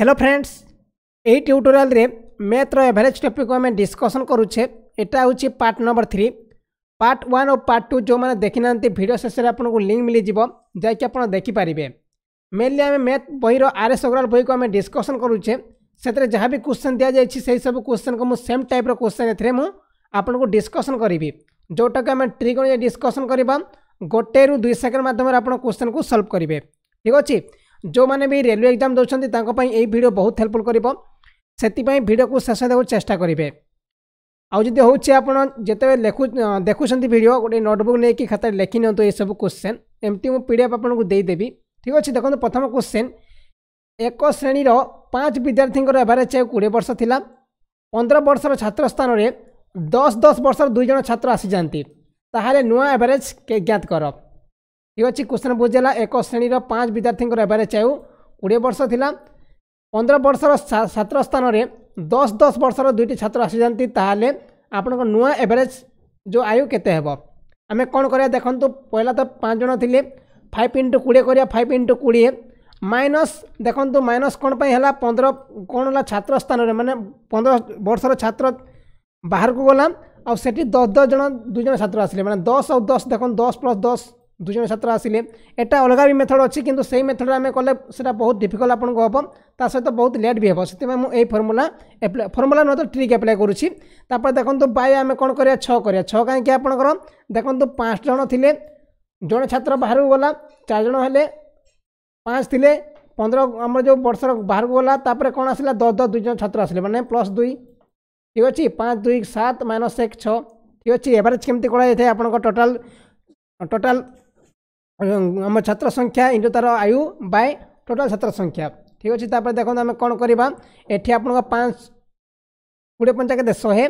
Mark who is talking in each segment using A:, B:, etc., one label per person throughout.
A: hello friends এই টিউটোরিয়ালে ম্যাথ্র এভারেজ টপিক আমি ডিসকসন করুছে এটা হচ্ছে part number three part one ও পার্ট টু যে দেখি না ভিডিও শেষে আপনার লিঙ্ক মিলিযোগ যাই আপনার দেখিপারে মেনলি আমি ম্যাথ বইর আর এস অগ্রওয়াল বইকে আমি ডিসকসন করুছে সেতরে যা বি কোশ্চেন দিয়া যাই সেই সব কোশ্চেন কু সেম টাইপ্র কোশ্চেন এতে মু আপনার ডিসকসন করবি যেটাকে আমি ট্রিগণীয় ডিসকসন করা গোটে রু দুই সেকেন্ড মাধ্যমে আপনার কোশ্চেন কু সলভ করবে ঠিক আছে ଯେଉଁମାନେ ବି ରେଲୱେ ଏକ୍ଜାମ୍ ଦେଉଛନ୍ତି ତାଙ୍କ ପାଇଁ ଏହି ଭିଡ଼ିଓ ବହୁତ ହେଲ୍ପଫୁଲ୍ କରିବ ସେଥିପାଇଁ ଭିଡ଼ିଓକୁ ଶେଷ ଦେବାକୁ ଚେଷ୍ଟା କରିବେ ଆଉ ଯଦି ହେଉଛି ଆପଣ ଯେତେବେଳେ ଲେଖୁ ଦେଖୁଛନ୍ତି ଭିଡ଼ିଓ ଗୋଟେ ନୋଟବୁକ୍ ନେଇକି ଖାତାରେ ଲେଖି ନିଅନ୍ତୁ ଏସବୁ କୋଶ୍ଚେନ୍ ଏମିତି ମୁଁ ପି ଡି ଏଫ୍ ଆପଣଙ୍କୁ ଦେଇଦେବି ଠିକ୍ ଅଛି ଦେଖନ୍ତୁ ପ୍ରଥମ କୋଶ୍ଚେନ୍ ଏକ ଶ୍ରେଣୀର ପାଞ୍ଚ ବିଦ୍ୟାର୍ଥୀଙ୍କର ଏଭାରେଜ୍ କୋଡ଼ିଏ ବର୍ଷ ଥିଲା ପନ୍ଦର ବର୍ଷର ଛାତ୍ର ସ୍ଥାନରେ ଦଶ ଦଶ ବର୍ଷର ଦୁଇ ଜଣ ଛାତ୍ର ଆସିଯାଆନ୍ତି ତାହେଲେ ନୂଆ ଏଭାରେଜ୍ ଜ୍ଞାତ କର ঠিক ଅଛି କ୍ୱେଶ୍ଚନ୍ ବୁଝ ହେଲା ଏକ ଶ୍ରେଣୀର ପାଞ୍ଚ ବିଦ୍ୟାର୍ଥୀଙ୍କର ଏଭରେଜ୍ ଆୟୁ କୋଡ଼ିଏ ବର୍ଷ ଥିଲା ପନ୍ଦର ବର୍ଷର ଛାତ୍ର ସ୍ଥାନରେ ଦଶ ଦଶ ବର୍ଷର ଦୁଇଟି ଛାତ୍ର ଆସିଯାନ୍ତି ତାହେଲେ ଆପଣଙ୍କ ନୂଆ ଏଭରେଜ୍ ଯେଉଁ ଆୟୁ କେତେ ହେବ ଆମେ କ'ଣ କରିବା ଦେଖନ୍ତୁ ପହିଲା ତ ପାଞ୍ଚ ଜଣ ଥିଲେ ଫାଇଭ୍ ଇଣ୍ଟୁ କୋଡ଼ିଏ କରିବା ଫାଇଭ୍ ଇଣ୍ଟୁ କୋଡ଼ିଏ ମାଇନସ୍ ଦେଖନ୍ତୁ ମାଇନସ୍ କ'ଣ ପାଇଁ ହେଲା ପନ୍ଦର କ'ଣ ହେଲା ଛାତ୍ର ସ୍ଥାନରେ ମାନେ ପନ୍ଦର ବର୍ଷର ଛାତ୍ର ବାହାରକୁ ଗଲା ଆଉ ସେଠି ଦଶ ଦଶ ଜଣ ଦୁଇ ଜଣ ଛାତ୍ର ଆସିଲେ ମାନେ ଦଶ ଆଉ ଦଶ ଦେଖନ୍ତୁ ଦଶ ପ୍ଲସ୍ ଦଶ দুজন ছাত্র আসলে এটা অলগা বি মেথড অনেক কিন্তু সেই মেথড আমি কলে সেটা বহু ডিফিকল্ট আপনার হব তা সহ বহু লেট বি হব সে এই ফর্মুলা এপ্লাই ফর্মুলা নয় ট্রিক এপ্লাই করছি তাপরে দেখুন বাই আমি কোণ করা ছ করা ছ কী আপনার দেখুন পাঁচ জন লে জন ছাত্র বাহার গলা চারজন হলে পাঁচ লে পনেরো আমার যে বর্ষর বাহার গলা তাপরে কোণ আসলে দশ দশ দুইজন ছাত্র আসলে মানে প্লস দুই ঠিক আছে পাঁচ দুই সাত মাইনস এক ছ ঠিক আছে এভারেজ কমিটি করা যাই আপনার টোটাল টোটাল ଆମ ଛାତ୍ର ସଂଖ୍ୟା ଇଣ୍ଟୁ ତା'ର ଆୟୁ ବାଏ ଟୋଟାଲ୍ ଛାତ୍ର ସଂଖ୍ୟା ଠିକ୍ ଅଛି ତାପରେ ଦେଖନ୍ତୁ ଆମେ କ'ଣ କରିବା ଏଠି ଆପଣଙ୍କ ପାଞ୍ଚ କୋଡ଼ିଏ ପଞ୍ଚା କେତେ ଶହେ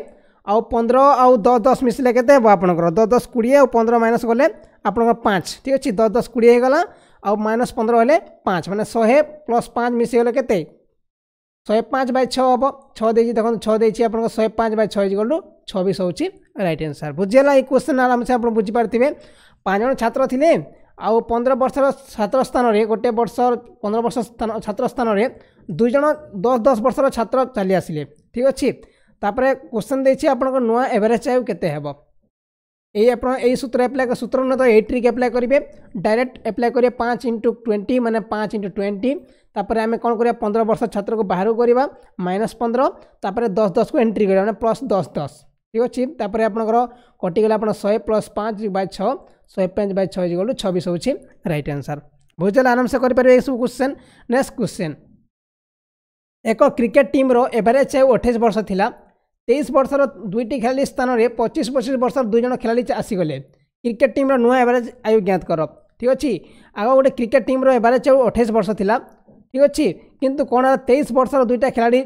A: ଆଉ ପନ୍ଦର ଆଉ ଦଶ ଦଶ ମିଶିଲେ କେତେ ହେବ ଆପଣଙ୍କର ଦଶ ଦଶ କୋଡ଼ିଏ ଆଉ ପନ୍ଦର ମାଇନସ୍ ଗଲେ ଆପଣଙ୍କର ପାଞ୍ଚ ଠିକ୍ ଅଛି ଦଶ ଦଶ କୋଡ଼ିଏ ହେଇଗଲା ଆଉ ମାଇନସ୍ ପନ୍ଦର ହେଲେ ପାଞ୍ଚ ମାନେ ଶହେ ପ୍ଲସ୍ ପାଞ୍ଚ ମିଶିଗଲେ କେତେ ଶହେ ପାଞ୍ଚ ବାଇ ଛଅ ହେବ ଛଅ ଦେଇଛି ଦେଖନ୍ତୁ ଛଅ ଦେଇଛି ଆପଣଙ୍କ ଶହେ ପାଞ୍ଚ ବାଇ ଛଅ ହେଇଗଲୁ ଛବିଶ ହେଉଛି ରାଇଟ୍ ଆନ୍ସର୍ ବୁଝିଗଲା ଏଇ କୋଶ୍ଚିନ୍ ଆରାମସେ ଆପଣ ବୁଝିପାରିଥିବେ ପାଞ୍ଚ ଜଣ ଛାତ୍ର ଥିଲେ ଆଉ ପନ୍ଦର ବର୍ଷର ଛାତ୍ର ସ୍ଥାନରେ ଗୋଟିଏ ବର୍ଷ ପନ୍ଦର ବର୍ଷ ସ୍ଥାନ ଛାତ୍ର ସ୍ଥାନରେ ଦୁଇ ଜଣ ଦଶ ଦଶ ବର୍ଷର ଛାତ୍ର ଚାଲି ଆସିଲେ ଠିକ୍ ଅଛି ତାପରେ କୋଶ୍ଚିନ୍ ଦେଇଛି ଆପଣଙ୍କ ନୂଆ ଏଭରେଜ୍ ଆୟୁ କେତେ ହେବ ଏଇ ଆପଣ ଏଇ ସୂତ୍ର ଆପ୍ଲାଏ ସୂତ୍ର ନୁହେଁ ତ ଏଇ ଟ୍ରିକ୍ ଆପ୍ଲାଏ କରିବେ ଡାଇରେକ୍ଟ ଆପ୍ଲାଏ କରିବେ ପାଞ୍ଚ ଇଣ୍ଟୁ ଟ୍ୱେଣ୍ଟି ମାନେ ପାଞ୍ଚ ଇଣ୍ଟୁ ଟ୍ୱେଣ୍ଟି ତାପରେ ଆମେ କ'ଣ କରିବା ପନ୍ଦର ବର୍ଷ ଛାତ୍ରକୁ ବାହାରକୁ କରିବା ମାଇନସ୍ ପନ୍ଦର ତାପରେ ଦଶ ଦଶକୁ ଏଣ୍ଟ୍ରି କରିବା ମାନେ ପ୍ଲସ୍ ଦଶ ଦଶ ঠিক ଅଛି ତାପରେ ଆପଣଙ୍କର କଟିଗଲା ଆପଣ ଶହେ ପ୍ଲସ୍ ପାଞ୍ଚ ବାଇ ଛଅ ଶହେ ପାଞ୍ଚ ବାଇ ଛଅ ଇଜିଗଲୁ ଛବିଶ ହେଉଛି ରାଇଟ୍ ଆନ୍ସର୍ ବହୁତ ଚାଲ ଆରାମସେ କରିପାରିବେ ଏସବୁ କ୍ୱେଶ୍ଚନ୍ ନେକ୍ସଟ କ୍ୱେଶ୍ଚନ୍ ଏକ କ୍ରିକେଟ୍ ଟିମ୍ର ଏଭରେଜ୍ ଆୟୁ ଅଠେଇଶ ବର୍ଷ ଥିଲା ତେଇଶ ବର୍ଷର ଦୁଇଟି ଖେଳାଳି ସ୍ଥାନରେ ପଚିଶ ପଚିଶ ବର୍ଷର ଦୁଇ ଜଣ ଖେଳାଳି ଆସିଗଲେ କ୍ରିକେଟ୍ ଟିମ୍ର ନୂଆ ଏଭରେଜ୍ ଆୟୁ ଜ୍ଞାତ କର ଠିକ୍ ଅଛି ଆଗ ଗୋଟେ କ୍ରିକେଟ୍ ଟିମ୍ର ଏଭରେଜ୍ ଆୟୁ ଅଠେଇଶ ବର୍ଷ ଥିଲା ଠିକ୍ ଅଛି କିନ୍ତୁ କ'ଣ ହେଲା ତେଇଶ ବର୍ଷର ଦୁଇଟା ଖେଳାଳି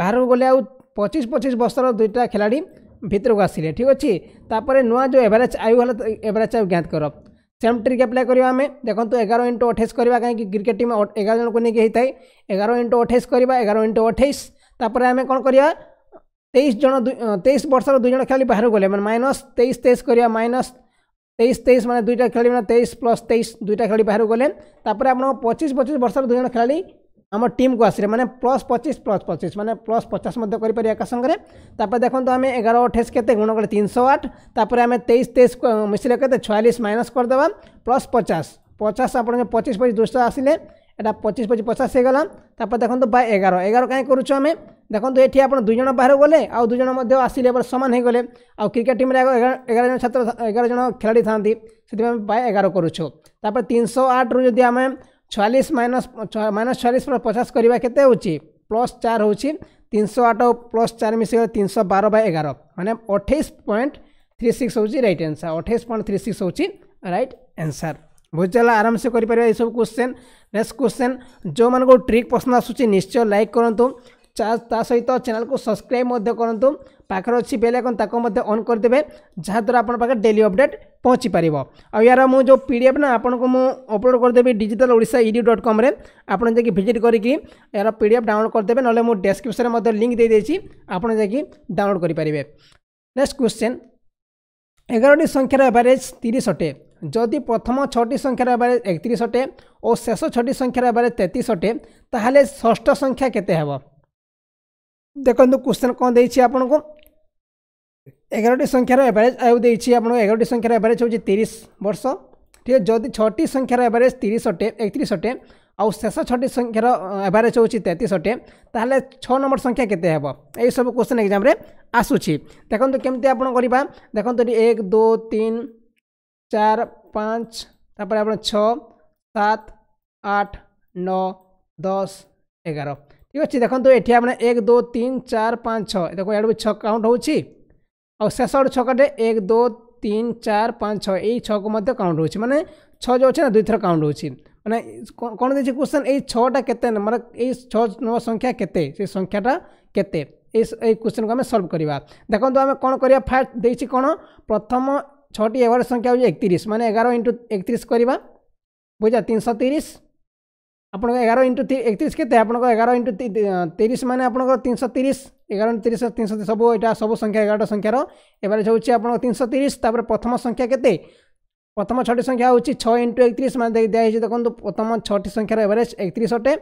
A: ବାହାରକୁ ଗଲେ ଆଉ ପଚିଶ ପଚିଶ ବର୍ଷର ଦୁଇଟା ଖେଳାଳି ভিতরক আসলে ঠিক অছি তাপরে নয় যে এভারেজ আয়ু হল এভারেজ আয়ু জ্ঞাত কর সেম ট্রিক আপ্লাই করা আমি দেখুন এগার ইন্টু অঠাইশ করা কিন্তু ক্রিকেট টিম এগার জনক নিয়ে হয়ে থাকে এগার ইন্টু অঠাইশ করা এগার ইন্টু অঠাইশ তাপরে আমি কম করা তেইশ জন তেইশ বর্ষর দুই জন খেলাড়ি বাহার গলে মানে মাইনস তেইশ তেইশ করা মাইনস তেইশ তেইশ মানে দুইটা খেলাড়ি মানে তেইশ প্লস তেইশ দুইটা খেলাড়ি বাহার গলে তাপরে আপনার পঁচিশ পঁচিশ বর্ষর দুই জন খেলাড়ি আমার টিমকু আসলে মানে প্লস পঁচিশ প্লস পঁচিশ মানে প্লস পচাশ মধ্যে করে একা সঙ্গে তারপরে দেখুন আমি এগারো অঠেশ কেতে গুণ করে তিনশো আট তারপরে আমি তেইশ তেইশ মিশিলে কেতে ছয়াল্লিশ মাইনস করেদেবা প্লস পচাশ পচাশ আপনার পঁচিশ পঁচিশ দুশো আসলে এটা পঁচিশ পঁচিশ পচাশ হয়ে গেল তারপরে দেখুন বাই এগারো এগারো কাই করুছ আমি দেখুন এটি আপনার দুইজন বাহার গলে আউ দুজন মধ্যে আসলে এবার সমান হয়ে গেলে আউ ক্রিকেট টিমে এগারো জন ছাত্র এগারো জন খেলাড়ি থাকে সেপা বাই এগারো করুছ তারপরে তিনশো আট্রু যদি আমি ছয়াল্লিশ মাইনস মাইনস ছয়াল্লিশ পচাশ করা কেতে হচ্ছে প্লস চার হচ্ছে তিনশো আট প্লস চার মিশিগলে তিনশো বার বাই এগার মানে অঠেইশ পয়েন্ট থ্রি সিক্স হচ্ছে রাইট আনসার অঠেইশ পয়েন্ট থ্রি সিক্স হচ্ছে রাইট আনসার বুঝিলা আরামসে করে এইসব কোশ্চেন নেক্সট কোশ্চেন যে ট্রিক পসন্দ আসুচি নিশ্চয় লাইক করতু ତା ସହିତ ଚ୍ୟାନେଲକୁ ସବସ୍କ୍ରାଇବ୍ ମଧ୍ୟ କରନ୍ତୁ ପାଖରେ ଅଛି ବେଲ୍ ଆଇକନ୍ ତାକୁ ମଧ୍ୟ ଅନ୍ କରିଦେବେ ଯାହାଦ୍ୱାରା ଆପଣଙ୍କ ପାଖରେ ଡେଲି ଅପଡ଼େଟ୍ ପହଞ୍ଚିପାରିବ ଆଉ ୟାର ମୁଁ ଯେଉଁ ପି ଡି ଏଫ୍ ନା ଆପଣଙ୍କୁ ମୁଁ ଅପଲୋଡ଼ କରିଦେବି digital Odisha E D dot କମ୍ରେ ଆପଣ ଯାଇକି ଭିଜିଟ୍ କରିକି ଏହାର ପି ଡି ଏଫ୍ ଡାଉନଲୋଡ଼ କରିଦେବେ ନହେଲେ ମୁଁ ଡେସ୍କ୍ରିପ୍ସନ୍ରେ ମଧ୍ୟ ଲିଙ୍କ୍ ଦେଇଦେଇଛି ଆପଣ ଯାଇକି ଡାଉନଲୋଡ଼ କରିପାରିବେ ନେକ୍ସଟ କ୍ୱେଶ୍ଚେନ୍ ଏଗାରଟି ସଂଖ୍ୟାର ଆଭରେଜ୍ ତିରିଶ ଅଟେ ଯଦି ପ୍ରଥମ ଛଅଟି ସଂଖ୍ୟାର ଆଭରେଜ୍ ଏକତିରିଶ ଅଟେ ଓ ଶେଷ ଛଅଟି ସଂଖ୍ୟାର ଆଭରେଜ୍ ତେତିଶ ଅଟେ ତାହେଲେ ଷଷ୍ଠ ସଂଖ୍ୟା କେତେ ହେବ ଦେଖନ୍ତୁ କ୍ୱେଶ୍ଚନ୍ କ'ଣ ଦେଇଛି ଆପଣଙ୍କୁ এগারোটি সংখ্যার এভারেজ আয়ু দিয়েছি আপনার এগারোটি সংখ্যার এভারেজ হচ্ছে তিরিশ বর্ষ ঠিক আছে যদি ছটি সংখ্যার এভারেজ তিরিশ অটে একত্রিশ অটে আউ শেষ ছটি সংখ্যার এভারেজ হচ্ছে তেত্রিশ অটে তাহলে ছ নম্বর সংখ্যা কেতে হব এই সব কোশ্চেন এক্সামে আসুছি দেখুন কেমতি আপনার করা দেখুন এটি এক দু তিন চার পাঁচ তারপরে আপনার ছ সাত আট ন দশ এগারো ঠিক আছে দেখুন এটি আপনার এক দু তিন চার পাঁচ ছ দেখুন এর ছ কাউন্ট হচ্ছে ଆଉ ଶେଷ ଗୋଟେ ଛକାଟେ ଏକ ଦୁଇ ତିନି ଚାରି ପାଞ୍ଚ ଛଅ ଏଇ ଛଅକୁ ମଧ୍ୟ କାଉଣ୍ଟ ହେଉଛି ମାନେ ଛଅ ଯେଉଁ ଅଛି ନା ଦୁଇଥର କାଉଣ୍ଟ ହେଉଛି ମାନେ କ'ଣ ଦେଇଛି କୋଶ୍ଚିନ୍ ଏଇ ଛଅଟା କେତେ ମାନେ ଏଇ ଛଅ ନମ୍ବର ସଂଖ୍ୟା କେତେ ସେ ସଂଖ୍ୟାଟା କେତେ ଏଇ ଏଇ କୋଶ୍ଚିନ୍କୁ ଆମେ ସଲ୍ଭ କରିବା ଦେଖନ୍ତୁ ଆମେ କ'ଣ କରିବା ଫାଷ୍ଟ ଦେଇଛି କ'ଣ ପ୍ରଥମ ଛଅଟି ଏଗାର ସଂଖ୍ୟା ହେଉଛି ଏକତିରିଶ ମାନେ ଏଗାର ଇଣ୍ଟୁ ଏକତିରିଶ କରିବା ବୁଝା ତିନିଶହ ତିରିଶ ଆପଣଙ୍କ ଏଗାର ଇଣ୍ଟୁ ଏକତିରିଶ କେତେ ଆପଣଙ୍କ ଏଗାର ଇଣ୍ଟୁ ତିରିଶ ମାନେ ଆପଣଙ୍କର ତିନିଶହ ତିରିଶ ଏଗାର ଇଣ୍ଟୁ ତିରିଶ ତିନିଶହ ସବୁ ଏଇଟା ସବୁ ସଂଖ୍ୟା ଏଗାରଟା ସଂଖ୍ୟାର ଏଭରେଜ୍ ହେଉଛି ଆପଣଙ୍କ ତିନିଶହ ତିରିଶ ତାପରେ ପ୍ରଥମ ସଂଖ୍ୟା କେତେ ପ୍ରଥମ ଛଅଟି ସଂଖ୍ୟା ହେଉଛି ଛଅ ଇଣ୍ଟୁ ଏକତିରିଶ ମାନେ ଦିଆହେଇଛି ଦେଖନ୍ତୁ ପ୍ରଥମ ଛଅଟି ସଂଖ୍ୟାର ଏଭରେଜ୍ ଏକତିରିଶ ଅଟେ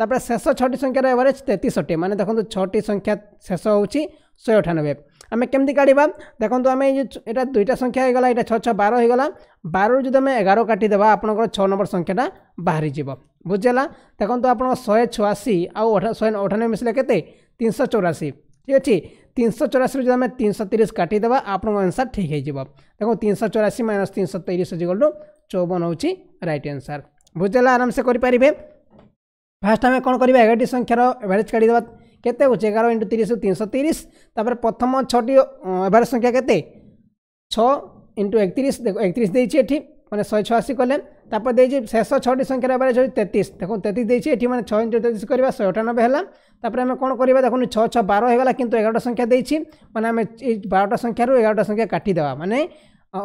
A: ତାପରେ ଶେଷ ଛଅଟି ସଂଖ୍ୟାର ଏଭରେଜ୍ ତେତିଶ ଅଟେ ମାନେ ଦେଖନ୍ତୁ ଛଅଟି ସଂଖ୍ୟା ଶେଷ ହେଉଛି ଶହେ ଅଠାନବେ ଆମେ କେମିତି କାଢ଼ିବା ଦେଖନ୍ତୁ ଆମେ ଏଇ ଯେଉଁ ଏଇଟା ଦୁଇଟା ସଂଖ୍ୟା ହେଇଗଲା ଏଇଟା ଛଅ ଛଅ ବାର ହେଇଗଲା ବାରରୁ ଯଦି ଆମେ ଏଗାର କାଟିଦେବା ଆପଣଙ୍କର ଛଅ ନମ୍ବର ସଂଖ୍ୟାଟା ବାହାରିଯିବ ବୁଝିହେଲା ଦେଖନ୍ତୁ ଆପଣଙ୍କ ଶହେ ଛୟାଅଶୀ ଆଉ ଶହେ ଅଠାନବେ ମିଶିଲେ କେତେ ତିନିଶହ ଚଉରାଶୀ ঠিক আছে তিনশো চৌরাশি যদি আমি তিনশো তিরিশ কাটিদেবা আপনার আনসার ঠিক হয়ে যাব দেখুন তিনশো চৌরাশি মাইনস তিনশো তিরিশ ইজিকল টু চৌবন হচ্ছে রাইট আনসার বুঝলে আরামসে করে পারিবে ফার্স্ট আমি কোণ করা এগারোটি সংখ্যার এভারেজ কাটিদেবা কেতে হচ্ছে এগারো ইন্টু তিরিশ তিনশো তিরিশ তারপরে প্রথম ছটি এভারেজ সংখ্যা কেতে ছ ইন্টু একত্রিশ দেখো একত্রিশ দিয়েছি এটি মানে শহে ছয়াশি কলেন তারপর দিয়েছি শেষ ছটি সংখ্যার এভারেজ হচ্ছে তেত্রিশ দেখুন তেত্রিশ দিয়েছি এটি মানে ছ ইন্টু তেত্রিশ করা শহে অটানবে হল তারপরে আমি কোণ করা দেখুন ছ ছ বার হয়ে গেল কিন্তু এগারোটা সংখ্যা দিয়েছি মানে আমি এই বারোটা সংখ্যার এগারোটা সংখ্যা কাটি দেওয়া মানে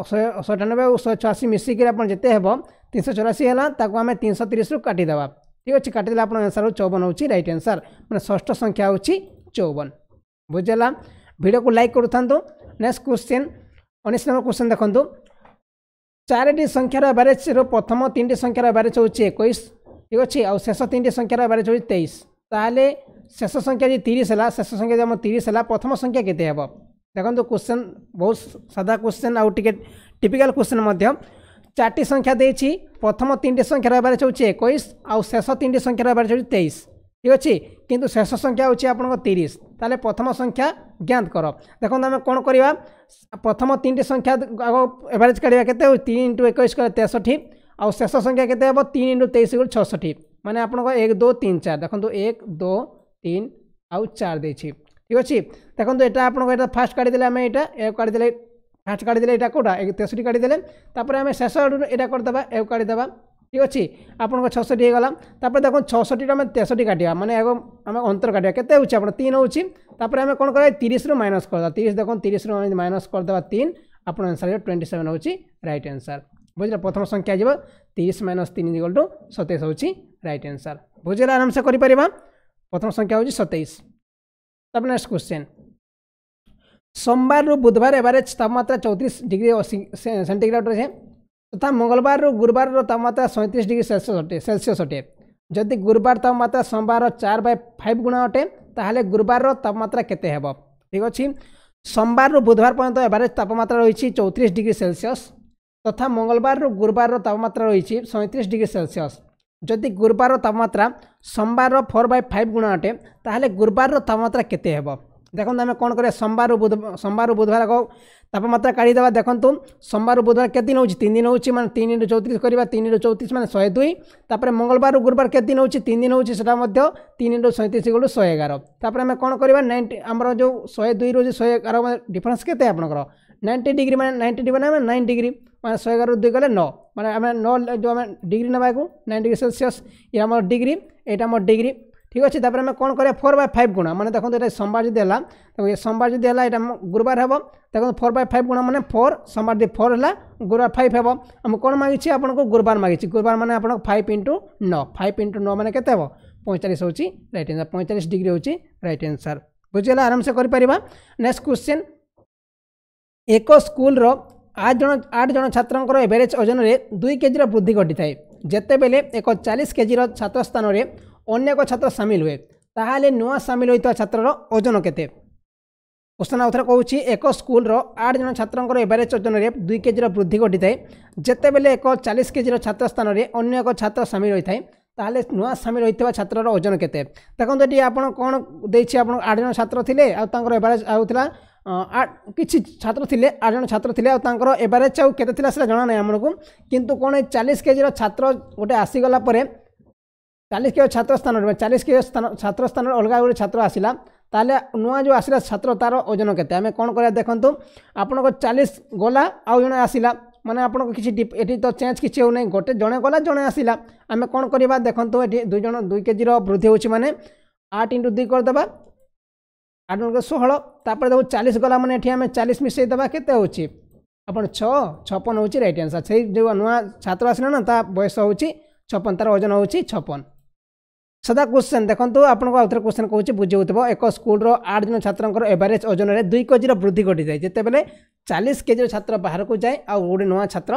A: শহে অটানবে ও শহে ছয়াশি মিশিকি আপনার যেতে হব তিনশো চৌরাশি হল তাকে আমি তিনশো তিরিশ কাটি দেওয়া ঠিক ଅଛି କାଟିଦେଲେ ଆପଣ ଆନ୍ସର୍ ଚଉବନ ହେଉଛି ରାଇଟ୍ ଆନ୍ସର୍ ମାନେ ଷଷ୍ଠ ସଂଖ୍ୟା ହେଉଛି ଚଉବନ ବୁଝିଲା ଭିଡ଼ିଓକୁ ଲାଇକ୍ କରୁଥାନ୍ତୁ ନେକ୍ସଟ କ୍ୱେଶ୍ଚିନ୍ ଉଣେଇଶ ନମ୍ବର କ୍ୱେଶ୍ଚିନ୍ ଦେଖନ୍ତୁ ଚାରିଟି ସଂଖ୍ୟାର ଆଭରେଜ୍ରୁ ପ୍ରଥମ ତିନିଟି ସଂଖ୍ୟାର ଆଭରେଜ୍ ହେଉଛି ଏକୋଇଶ ଠିକ୍ ଅଛି ଆଉ ଶେଷ ତିନିଟି ସଂଖ୍ୟାର ଆଭରେଜ୍ ହେଉଛି ତେଇଶ ତାହେଲେ ଶେଷ ସଂଖ୍ୟା ଯଦି ତିରିଶ ହେଲା ଶେଷ ସଂଖ୍ୟା ଯଦି ଆମ ତିରିଶ ହେଲା ପ୍ରଥମ ସଂଖ୍ୟା କେତେ ହେବ ଦେଖନ୍ତୁ କ୍ୱେଶ୍ଚନ୍ ବହୁତ ସାଧା କ୍ୱେଶ୍ଚନ୍ ଆଉ ଟିକେ ଟିପିକାଲ୍ କ୍ୱେଶ୍ଚନ୍ ମଧ୍ୟ চারটি সংখ্যা দিয়েছি প্রথম তিনটি সংখ্যা রহবার হচ্ছে একুশ আেষ তিনটি সংখ্যা রহবার হচ্ছে তেইশ ঠিক আছে কিন্তু শেষ সংখ্যা হচ্ছে আপনার তিরিশ তাহলে প্রথম সংখ্যা জ্ঞাত কর দেখুন আমি কোণ করা প্রথম তিনটি সংখ্যা আগ এভারেজ কাড়া কেতে তিন ইন্টু একুশ তেষট্টি আেষ সংখ্যা কেতে হব তিন ইন্টু তেইশ গুলো ছষট্টি মানে আপনার এক দু তিন চার দেখুন এক দু তিন আউ চার দিয়েছি ঠিক আছে দেখুন এটা আপনার এটা ফার্স্ট কাড়ি দেলে আমি এটা কাড়ি দেলে আঁচ কাটিদেলে এটা কোটা তেষট্টি কাটিদেলে তারপরে আমি শেষ এটা করেদেবা এ কাটিদেবা ঠিক ଅଛି ଆପଣଙ୍କ ଛଅଷଠି ହେଇଗଲା ତାପରେ ଦେଖନ୍ତୁ ଛଅଷଠିରୁ ଆମେ ତେଷଠି କାଟିବା ମାନେ ଆମେ ଅନ୍ତର କାଟିବା କେତେ ହେଉଛି ଆପଣ ତିନି ହେଉଛି ତାପରେ ଆମେ କ'ଣ କରିବା ତିରିଶରୁ ମାଇନସ୍ କରିଦେବା ତିରିଶ ଦେଖନ୍ତୁ ତିରିଶରୁ ମାଇନସ୍ କରିଦେବା ତିନି ଆପଣ ଆନ୍ସର୍ ହେବ ଟ୍ୱେଣ୍ଟି ସେଭେନ୍ ହେଉଛି ରାଇଟ୍ ଆନ୍ସର୍ ବୁଝିଲେ ପ୍ରଥମ ସଂଖ୍ୟା ଯିବ ତିରିଶ ମାଇନସ୍ ତିନି ଇଗଲ ଟୁ ସତେଇଶ ହେଉଛି ରାଇଟ୍ ଆନ୍ସର୍ ବୁଝିଲେ ଆରାମସେ କରିପାରିବା ପ୍ରଥମ ସଂଖ୍ୟା ହେଉଛି ସତେଇଶ ତାପରେ ନେକ୍ସଟ କ୍ୱେଶ୍ଚନ୍ સોમવારનું બુધવાર એવરેજ તાપમાત્રા ચૌત્રીસ ડિગ્રી સેન્ટીગ્રેડ રહે તથા મંગળવારનું ગુરુવારର તાપમાત્રા સૈંત્રીસ ડિગ્રી સેલ્સિયસ અટે સેલ્સિયસ અટે ଯଦି ଗୁରୁବାର ତାପମାତ୍ରା ସୋମବାର ଚାରି ବାଇ ଫାଇଭ୍ ଗୁଣ ଅଟେ ତାହେଲେ ଗୁରୁବାରର ତାପମାତ୍ରା କେତେ ହେବ ଠିକ୍ ଅଛି ସୋମବାରରୁ ବୁଧବାର ପର୍ଯ୍ୟନ୍ତ ଏଭରେଜ୍ ତାପମାତ୍ରା ରହିଛି ଚଉତିରିଶ ଡିଗ୍ରୀ ସେଲସିୟସ୍ ତଥା ମଙ୍ଗଳବାରରୁ ଗୁରୁବାରର ତାପମାତ୍ରା ରହିଛି ସଇଁତିରିଶ ଡିଗ୍ରୀ ସେଲସିୟସ୍ ଯଦି ଗୁରୁବାରର ତାପମାତ୍ରା ସୋମବାରର ଫୋର୍ ବାଇ ଫାଇଭ୍ ଗୁଣ ଅଟେ ତାହେଲେ ଗୁରୁବାରର ତାପମାତ୍ରା କେତେ ହେବ দেখুন আমি কোণ করিয়া সোমবার বুধ সোমবার বুধবার তাপমাত্রা কাড়িদেবা দেখুন সোমবার বুধবার কেতে দিন হচ্ছে তিন দিন হচ্ছে মানে তিন রু চৌত্রিশ করা তিন রু চৌত্রিশ মানে শহে দুই তাপরে মঙ্গলবার গুরুবার কেতে দিন হচ্ছে তিন দিন হচ্ছে সেটা মধ্যে তিন রু সৈঁত্রিশ গুলো শহে এগার তাপরে আমি কোণ করা নাইনটি আমার যে শহে দুই রু শহে এগার ডিফরেন্স কেতে আপনার নাইনটি ডিগ্রি মানে নাইনটি ডিগ্রি মানে নাইন ডিগ্রি মানে শহে এগার দুই গেলে ন মানে আমি ন যে আমি ডিগ্রি নেবাকু নাইন ডিগ্রি সেলসিয়স ইয়ে আমার ডিগ্রি এইটা আমার ডিগ্রি ঠিক আছে তারপরে আমি কোণ করা ফোর বাই ফাইভ গুণা মানে দেখুন এটা সোমবার যদি হল সোমবার যদি হল এটা গুরুবার হব দেখুন ফোর বাই ফাইভ গুণা মানে ফোর সোমবার যদি ফোর হল গুরুবার ফাইভ হব আমি কোণ মাগিছি আপনার গুরুবার মাগিছি গুরুবার মানে আপনার ফাইভ ইন্টু ন ফাইভ ইন্টু ন মানে কেতে হব পঁয়তাল্লিশ হচ্ছে রাইট আনসার পঁয়তাল্লিশ ডিগ্রি হচ্ছে রাইট আনসার বুঝিগলা আরামসে করে করিপারা নেক্সট কোশ্চেন এক ଏକ ସ୍କୁଲର ଆଠ ଜଣ ଆଠ ଜଣ ଛାତ୍ରଙ୍କର ଏଭରେଜ୍ ଓଜନରେ ଦୁଇ କେଜିର ବୃଦ୍ଧି ଘଟିଥାଏ ଯେତେବେଳେ ଏକ ଚାଳିଶ କେଜିର ଛାତ୍ର ସ୍ଥାନରେ অন্য এক ছাত্র সামিল হুয়ে তাহলে নূয়া সামিল হয়ে ছাত্রর ওজন কেতে কোশ্চেন আউথরে কৌছি এক স্কুলর আট জন ছাত্রঙ্কর এভারেজ ওজনরে দুই কেজির বৃদ্ধি ঘটি থাকে যেতবে এক চালিশ কেজির ছাত্র স্থানরে অন্য এক ছাত্র সামিল হয়ে থাকে তাহলে নূয়া সামিল হয়ে ছাত্রর ওজন কেতে দেখুন এটি আপনার কোণ দিয়েছি আপনার আট জন ছাত্র লে আপনার এভারেজ আউলা কিছু ছাত্র লে আট জন ছাত্র লে আপনার এভারেজ আউ কেতে লা সেটা জনা নাই আমাকে কিন্তু কোণ চালিশ কেজির ছাত্র গোটে আসিগলা পরে ଚାଳିଶ କେବେ ଛାତ୍ର ସ୍ଥାନରେ ଚାଳିଶ କେବେ ଛାତ୍ର ସ୍ଥାନରେ ଅଲଗା ଗୋଟେ ଛାତ୍ର ଆସିଲା ତାହେଲେ ନୂଆ ଯେଉଁ ଆସିଲା ଛାତ୍ର ତା'ର ଓଜନ କେତେ ଆମେ କ'ଣ କରିବା ଦେଖନ୍ତୁ ଆପଣଙ୍କ ଚାଳିଶ ଗଲା ଆଉ ଜଣେ ଆସିଲା ମାନେ ଆପଣଙ୍କ କିଛି ଏଠି ତ ଚେଞ୍ଜ କିଛି ହେଉନାହିଁ ଗୋଟେ ଜଣେ ଗଲା ଜଣେ ଆସିଲା ଆମେ କ'ଣ କରିବା ଦେଖନ୍ତୁ ଏଠି ଦୁଇ ଜଣ ଦୁଇ କେଜିର ବୃଦ୍ଧି ହେଉଛି ମାନେ ଆଠ ଇଣ୍ଟୁ ଦୁଇ କରିଦେବା ଆଠ ଇଣ୍ଟୁ ଷୋହଳ ତାପରେ ଦେଖୁ ଚାଳିଶ ଗଲା ମାନେ ଏଠି ଆମେ ଚାଳିଶ ମିଶାଇଦେବା କେତେ ହେଉଛି ଆପଣ ଛଅ ଛପନ ହେଉଛି ରାଇଟ୍ ଆନ୍ସର୍ ସେଇ ଯେଉଁ ନୂଆ ଛାତ୍ର ଆସିଲା ନା ତା ବୟସ ହେଉଛି ଛପନ ତା'ର ଓଜନ ହେଉଛି ଛପନ ସଦା କ୍ୱେଶ୍ଚନ୍ ଦେଖନ୍ତୁ ଆପଣଙ୍କୁ ଆଉଥରେ କ୍ୱେଶ୍ଚନ୍ କହୁଛି ବୁଝାଉଥିବ ଏକ ସ୍କୁଲର ଆଠ ଜଣ ଛାତ୍ରଙ୍କର ଏଭରେଜ୍ ଓଜନରେ ଦୁଇ କେଜିର ବୃଦ୍ଧି ଘଟିଥାଏ ଯେତେବେଳେ ଚାଳିଶ କେଜିର ଛାତ୍ର ବାହାରକୁ ଯାଏ ଆଉ ଗୋଟେ ନୂଆ ଛାତ୍ର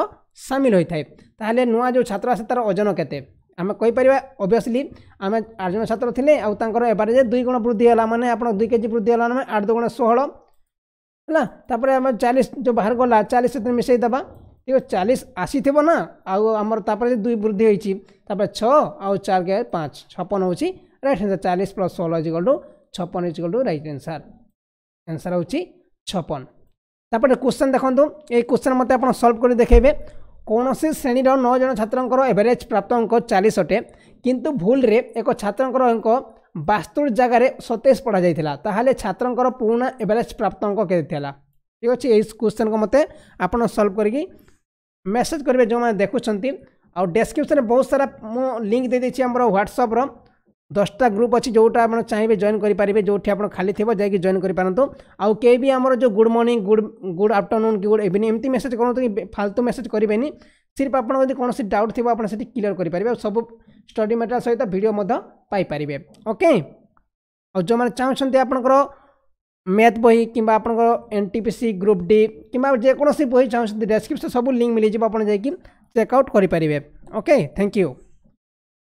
A: ସାମିଲ ହୋଇଥାଏ ତାହେଲେ ନୂଆ ଯେଉଁ ଛାତ୍ର ଆସେ ତା'ର ଓଜନ କେତେ ଆମେ କହିପାରିବା ଅବଭିୟସ୍ଲି ଆମେ ଆଠ ଜଣ ଛାତ୍ର ଥିଲେ ଆଉ ତାଙ୍କର ଏଭରେଜ୍ ଦୁଇ ଗୁଣ ବୃଦ୍ଧି ହେଲା ମାନେ ଆପଣ ଦୁଇ କେଜି ବୃଦ୍ଧି ହେଲା ମାନେ ଆଠ ଦୁଗୁଣ ଷୋହଳ ହେଲା ତାପରେ ଆମେ ଚାଳିଶ ଯେଉଁ ବାହାର ଗଲା ଚାଳିଶ ସେଥିରେ ମିଶାଇ ଦେବା देखो चालीस आसी थे ना आउ आमर तापर दुई वृद्धि होती छः आउ चार गया पाँच छपन हो राइट आंसर चालीस प्लस षोल इजिकल टू छपन equal to right answer answer हो छपन तापर क्वेश्चन देखो ये क्वेश्चन मत आप सल्व कर देखे कौन से श्रेणी नौ जन छात्र एभरेज प्राप्त अंक चालीस अटे किंतु भूल रे एक छात्र अंक ବାସ୍ତୋରି ଜାଗାରେ ସତେଇଶ ପଢ଼ାଯାଇଥିଲା ତାହେଲେ ଛାତ୍ରଙ୍କର ପୁରୁଣା ଏଭରେଜ୍ ପ୍ରାପ୍ତ ଅଙ୍କ କେତେ ଥିଲା ଠିକ୍ ଅଛି ଏଇ କ୍ୱେଶ୍ଚନ୍କୁ ମୋତେ ଆପଣ ସଲ୍ଭ କରିକି मेसेज करेंगे जो मैंने देखुंट आउ डेस्क्रिप्सन बहुत सारा मु लिंक दे आमर ह्वाट्सअप्र दसटा ग्रुप अच्छी जोटा आप चाहिए जॉन करेंगे जो आप खाली थी जाकि जॉइन करें आउ के भी आमर जो good morning good good afternoon कि गुड इवनिंग एमती मेसेज करूँ कि फालतू मेसेज करेंगे सिर्फ आप कौन से डाउट थी आप क्लीयर करेंगे सब स्टडी मेटेरियाल सहित भिडियो पाइपर ओके और जो मैंने चाहते आपर ମ୍ୟାଥ୍ ବହି କିମ୍ବା ଆପଣଙ୍କର N T P C group D କିମ୍ବା ଯେକୌଣସି ବହି ଚାହୁଁଛନ୍ତି ଡେସ୍କ୍ରିପ୍ସନ୍ ସବୁ ଲିଙ୍କ୍ ମିଳିଯିବ ଆପଣ ଯାଇକି ଚେକ୍ ଆଉଟ୍ କରିପାରିବେ ଓକେ ଥ୍ୟାଙ୍କ ୟୁ